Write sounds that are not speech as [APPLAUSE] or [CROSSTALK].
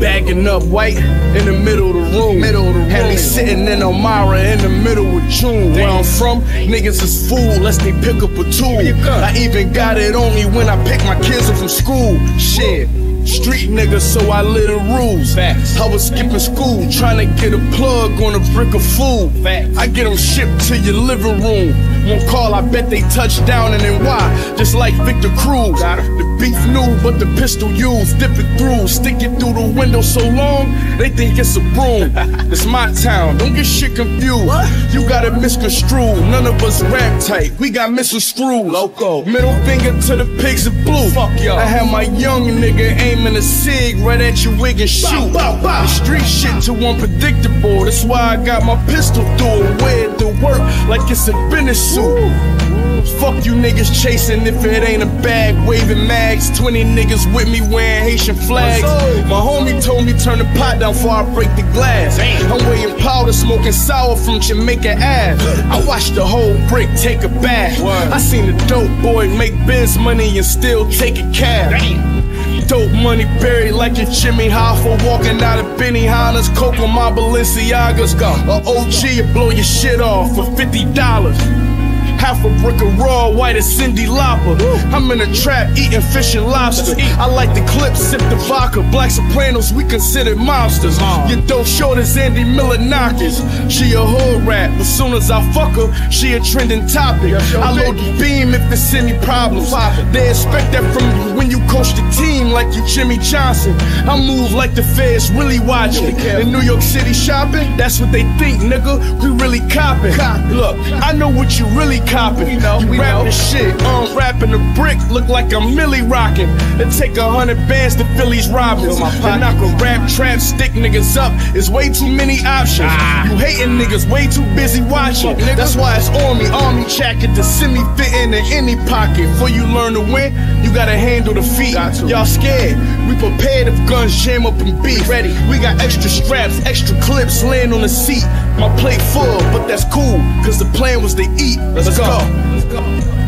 Bagging up white in the middle of the room. Middle of the room. Had me sitting in Elmira in the middle of June. Where I'm from, niggas is fool, lest they pick up a tool. I even got it on me when I pick my kids up from school. Shit. Street nigga, so I live the rules. Facts. I was skipping school, trying to get a plug on a brick of food. Facts. I get them shipped to your living room. One call, I bet they touch down and then why? Just like Victor Cruz. Got. The beef new, but the pistol used. Dip it through, stick it through the window so long, they think it's a broom. [LAUGHS] it's my town, don't get shit confused. You got it misconstrued. None of us rap tight, we got misconstrued. Loco. Middle finger to the pigs of blue. Fuck y'all. I had my young nigga aiming a sig right at your wig and shoot. bow, bow. The street shit too unpredictable. That's why I got my pistol through it. Wear it to work like it's a business suit. Fuck you niggas chasing if it ain't a bag. Waving mags. 20 niggas with me wearing Haitian flags. My homie told me turn the pot down before I break the glass. I'm weighing powder, smoking sour from Jamaica Ave. I watched the whole brick take a bath. I seen the dope boy make biz money and still take a cab. Dope money buried like a Jimmy Hoffa walking out of Benihana's Coke on my Balenciagas. A OG will blow your shit off for fifty dollars. Half a brick of raw white as Cyndi Lauper. I'm in a trap eating fish and lobster. I like the clips, sip the vodka. Black Sopranos, we considered mobsters. Your dope short as Andy Milonakis. She a hood rat, but soon as I fuck her, she a trending topic. I load the beam if there's any problems. They expect that from you when you coach the team like you Jimmy Johnson. I move like the feds really watching. In New York City shopping, that's what they think, nigga. We really copping. Look, I know what you really copping. We know, you we rapping know. shit, um, rapping a brick, look like I'm Millie rocking. It take a hundred bands to Phillies Robbins. My And a rap trap, stick niggas up. It's way too many options. Ah. You hating niggas way too busy watching. Nigga. That's why it's on me, army jacket to send me fit in any pocket. Before you learn to win, you gotta handle the feet. Y'all scared? We prepared if guns jam up and beat. Ready. We got extra straps, extra clips laying on the seat. My plate full, but that's cool, cause the plan was to eat. Let's, Let's go. go. Let's go.